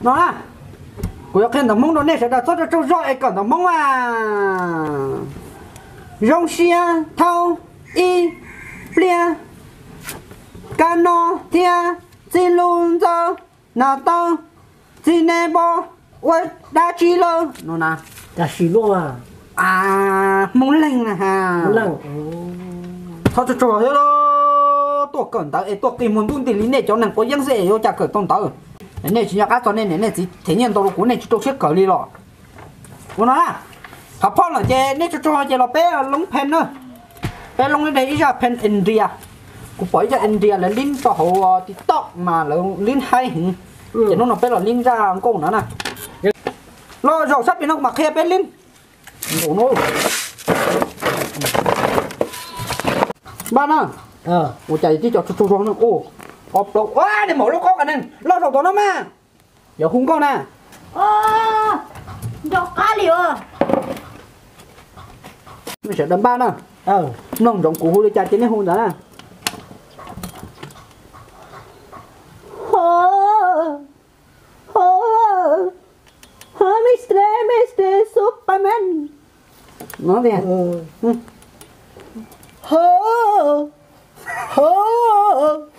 nó à của cái thằng mông đó này sẽ đã cho cho rõ cái thằng mông à rong xia thâu y bia cano thia chỉ luôn cho nào tao chỉ nè bò ôi đã chi lơ nó nè đã xì luôn à à mông lành à ha muốn lăng thôi cho cho hết đó tôi cần tao tôi tìm muốn tung tiền lý này cho nàng có dân dễ yo chả cởi tông tao này chỉ cái cho nên này chỉ thế nhân tôi cũng này chỉ tôi sẽ cởi đi cô nói à học phong là chơi này cho cho chơi là bé lông pen nữa bé lông đây ít ra pen India cũng phải ra India là link cho hồ TikTok mà là link hay hình chỉ nó là bé là link ra công nữa nè lo rồi sắp đến nó mặc khe bé link ngủ nôi ba nè ờ ủa chạy đi cho cho cho nó ô họp đầu quá để mở lỗ có cả nên lo đầu đó nó mà. Giờ không có nè. Ơ dọc cá liều mình sẽ đâm ba nè. Ờ nông giống cũ đi chạy trên cái hôn đó nè. Oh oh oh Mr. Mr. Superman. Nó ừ. oh oh oh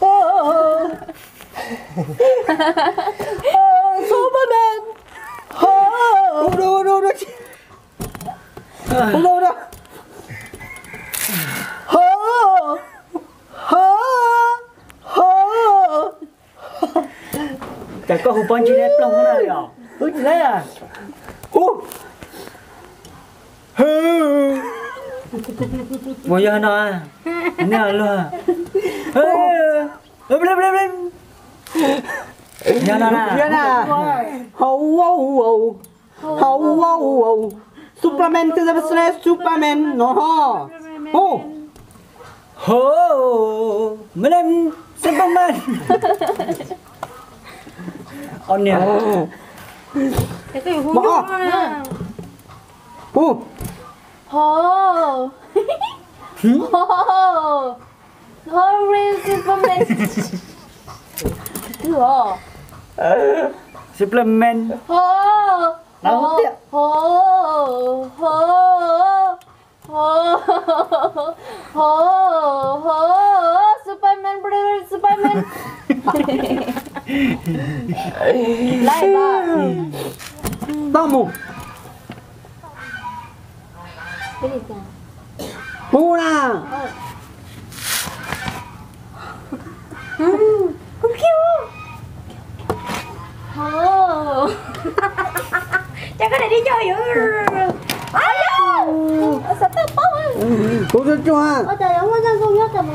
oh Superman. Oh ô đâu đâu đâu không đâu đâu oh oh. Oh chả có hụt bắn chỉ đẹp lông này à ừ chỉ đấy à? Ô bây giờ nó à? Nè luôn à ê ê lên lên kia nè hầu hầu hầu. Hầu hầu hầu. Superman cái gì vậy Superman. Nó ho. Ô Ho, mình Superman. Ông nè, đúng nè ô Hồ Hồ Hurry Superman. Được Superman. Hồ Đâu Hồ tiện. Hồ Hồ Hồ Hồ Hồ Superman brother Superman Lại ba. Tao mù Cái gì kìa mù nè Không kêu Ồ Chắc cái này đi chơi vậy Ôi dồi Sao tao bó cô cho cho Ôi trời ơi, sao không nhớ trời mà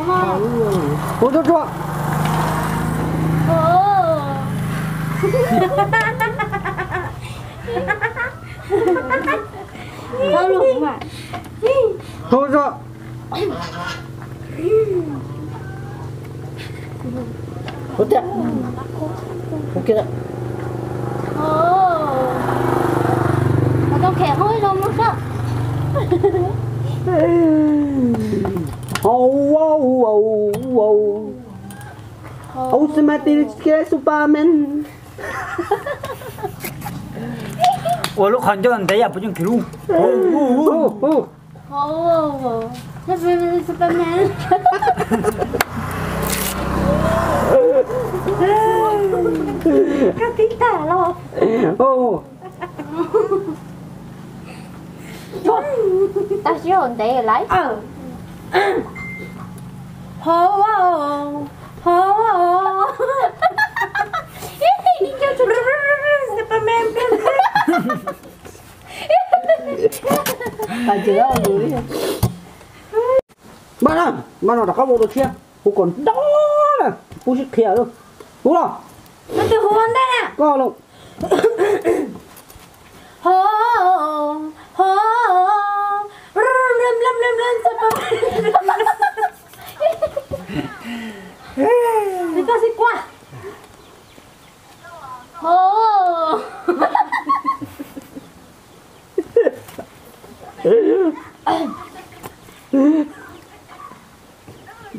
cô cho cho Ồ Sao luôn mà cô cho Có tiếc. Ok đấy. Ồ Mà tao khẽ hôi rồi nó sao hầu hầu hầu hầu automatic cái Superman. Ủa lúc hoàn cho thằng đấy à, phải dùng kiểu. ô ô Ồ Superman Superman tả lo ô Ta chỉ hồn tệ lấy Ờ Hô Hô Đi cho chúng Superman. Tại chưa rồi bạn à bạn nào đã có bộ đồ kia cô còn đó nè cô sẽ kia luôn đúng không? Nó từ hồn đây nè có luôn oh, oh, oh.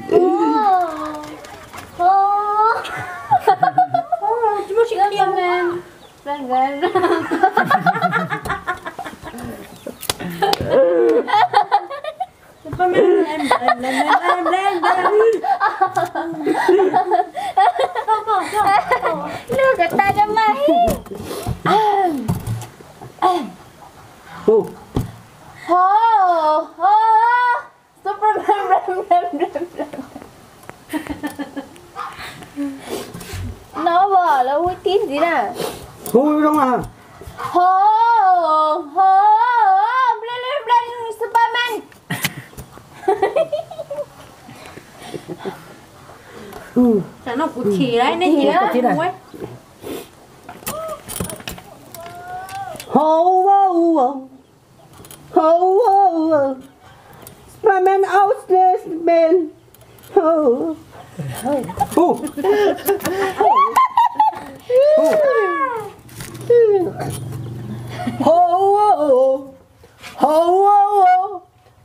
Oh. Lên Đưa cái tay cho mày Ô, Hô Hô Superman rem rem rem rem Nó bỏ là uy tín gì nè hôi không à? Hô Hô Blen blen blen Superman Ừ. Sao nó cũng chỉ đấy, nên Chỉ chỉ á. Chỉ này. ấy. Ho wo wo. Ho wo wo. Spiderman outstairs man. Ho. Ô. Ho wo.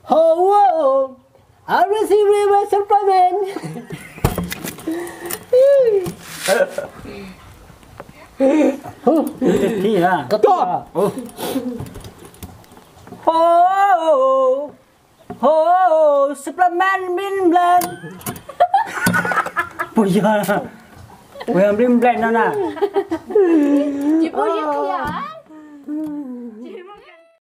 Ho wo. Ho wo. I receive river Superman. Thì là Có to. Ho Ho Superman bin blen Bây giờ Bây giờ bin blen đó nè. Chị bố giết kia